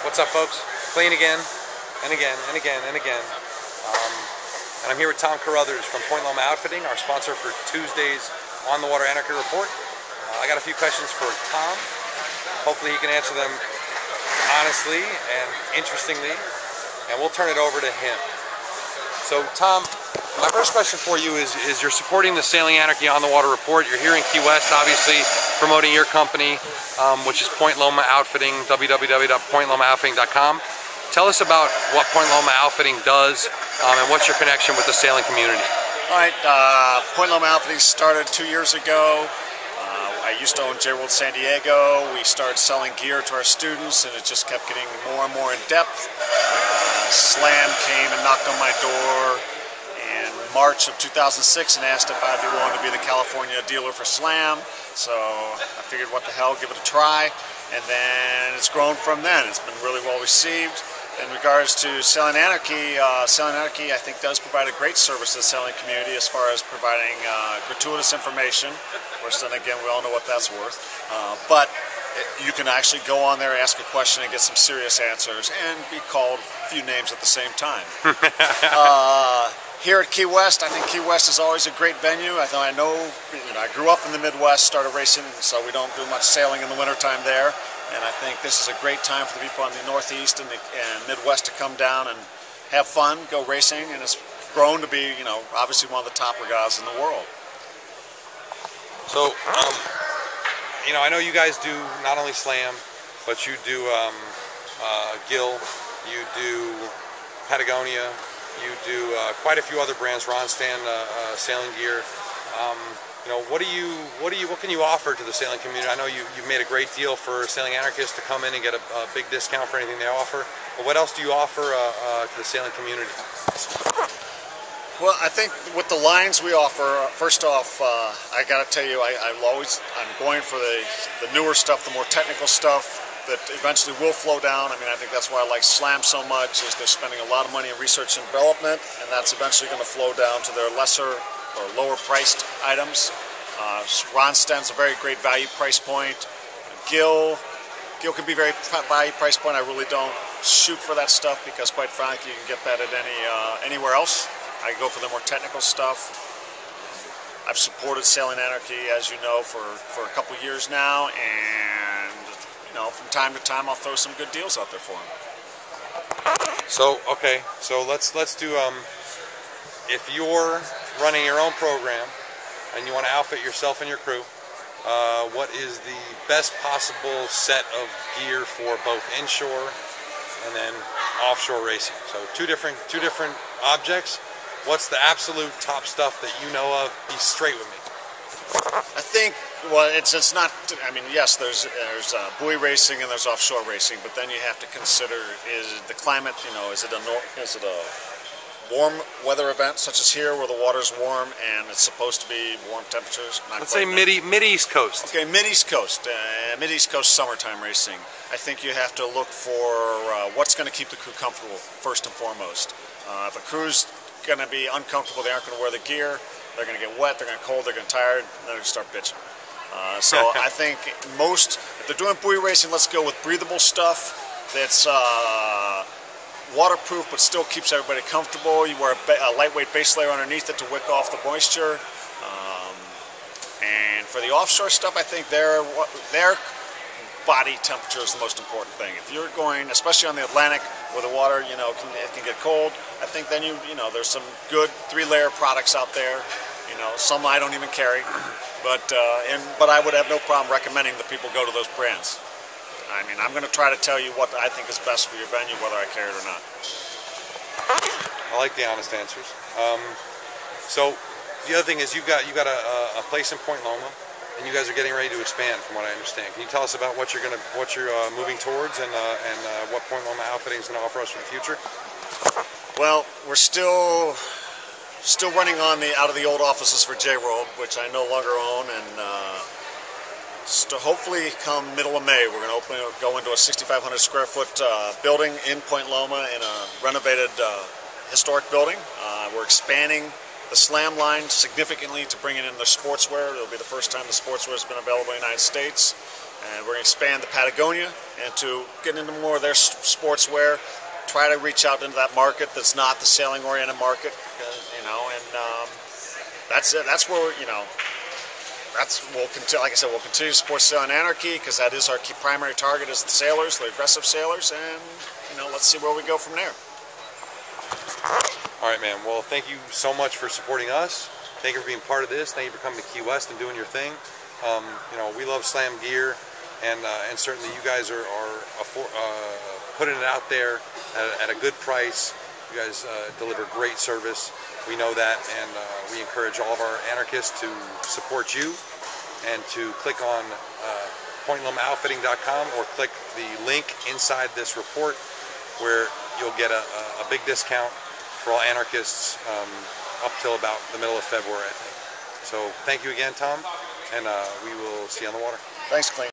What's up, folks? Clean again, and again, and again, and again. Um, and I'm here with Tom Carruthers from Point Loma Outfitting, our sponsor for Tuesday's On the Water Anarchy Report. Uh, I got a few questions for Tom. Hopefully he can answer them honestly and interestingly, and we'll turn it over to him. So, Tom, my first question for you is, is you're supporting the Sailing Anarchy on the Water Report. You're here in Key West, obviously, promoting your company, um, which is Point Loma Outfitting, www.pointlomaoutfitting.com. Tell us about what Point Loma Outfitting does um, and what's your connection with the sailing community. All right, uh, Point Loma Outfitting started two years ago. Uh, I used to own J World San Diego. We started selling gear to our students, and it just kept getting more and more in depth. Uh, Slam came and knocked on my door March of 2006 and asked if I'd be willing to be the California dealer for Slam. So I figured, what the hell, give it a try. And then it's grown from then. It's been really well received. In regards to Sailing Anarchy, uh, Sailing Anarchy I think does provide a great service to the selling community as far as providing uh, gratuitous information. Of course, then again, we all know what that's worth. Uh, but you can actually go on there, ask a question, and get some serious answers, and be called a few names at the same time. Uh, here at Key West, I think Key West is always a great venue. I know, I know, you know, I grew up in the Midwest, started racing, so we don't do much sailing in the wintertime there. And I think this is a great time for the people in the Northeast and, the, and Midwest to come down and have fun, go racing, and it's grown to be, you know, obviously one of the top regattas in the world. So, um, you know, I know you guys do not only slam, but you do um, uh, Gill, you do Patagonia, you do uh, quite a few other brands, Ronstan uh, uh, Sailing Gear. Um, you know, what do you, what do you, what can you offer to the sailing community? I know you, you've made a great deal for sailing anarchists to come in and get a, a big discount for anything they offer. But what else do you offer uh, uh, to the sailing community? Well, I think with the lines we offer, first off, uh, I got to tell you, I, I'm always I'm going for the, the newer stuff, the more technical stuff that eventually will flow down. I mean, I think that's why I like Slam so much is they're spending a lot of money in research and development, and that's eventually going to flow down to their lesser or lower priced items. Uh, Ronstan's a very great value price point. Gill, Gill can be very value price point. I really don't shoot for that stuff because, quite frankly, you can get that at any uh, anywhere else. I go for the more technical stuff. I've supported Sailing Anarchy, as you know, for, for a couple years now, and you know, from time to time, I'll throw some good deals out there for them. So, okay, so let's let's do. Um, if you're running your own program and you want to outfit yourself and your crew, uh, what is the best possible set of gear for both inshore and then offshore racing? So two different two different objects what's the absolute top stuff that you know of? Be straight with me. I think well, it's it's not. I mean, yes, there's there's uh, buoy racing and there's offshore racing, but then you have to consider is the climate. You know, is it a north is it a warm weather event such as here where the water's warm and it's supposed to be warm temperatures? Let's say mid mid east coast. Okay, mid east coast, uh, mid east coast summertime racing. I think you have to look for uh, what's going to keep the crew comfortable first and foremost. Uh, if a crew's going to be uncomfortable. They aren't going to wear the gear. They're going to get wet. They're going to cold. They're going to tired. And they're going to start bitching. Uh, so I think most, if they're doing buoy racing, let's go with breathable stuff that's uh, waterproof but still keeps everybody comfortable. You wear a, a, lightweight base layer underneath it to wick off the moisture. Um, and for the offshore stuff, I think their their body temperature is the most important thing. If you're going, especially on the Atlantic, where the water, you know, can, it can get cold, I think then you, you know, there's some good three-layer products out there. You know, some I don't even carry, but uh, and but I would have no problem recommending that people go to those brands. I mean, I'm going to try to tell you what I think is best for your venue, whether I care it or not. I like the honest answers. Um, so the other thing is you've got you've got a, a place in Point Loma and you guys are getting ready to expand, from what I understand. Can you tell us about what you're going to, what you're uh, moving towards, and uh, and uh, what Point Loma Outfitting is going to offer us for the future? Well, we're still still running on the out of the old offices for J World, which I no longer own, and uh, so hopefully come middle of May, we're going to open go into a 6,500 square foot uh, building in Point Loma in a renovated uh, historic building. Uh, we're expanding the Slam line significantly to bring in the sportswear. It'll be the first time the sportswear has been available in the United States. and we're going to expand the Patagonia and to get into more of their sportswear. Try to reach out into that market that's not the sailing-oriented market, uh, you know, and um, that's it. That's where you know. That's we'll continue. Like I said, we'll continue to support Sailing Anarchy because that is our key primary target is the sailors, the aggressive sailors, and you know, let's see where we go from there. All right, man. Well, thank you so much for supporting us. Thank you for being part of this. Thank you for coming to Key West and doing your thing. Um, you know, we love Slam Gear, and uh, and certainly you guys are, are uh, putting it out there at, at a good price. You guys uh, deliver great service. We know that, and uh, we encourage all of our anarchists to support you and to click on uh, pointlomaoutfitting.com or click the link inside this report where you'll get a, a, big discount for all anarchists um, up till about the middle of February, I think. So thank you again, Tom, and uh, we will see you on the water. Thanks, Clean.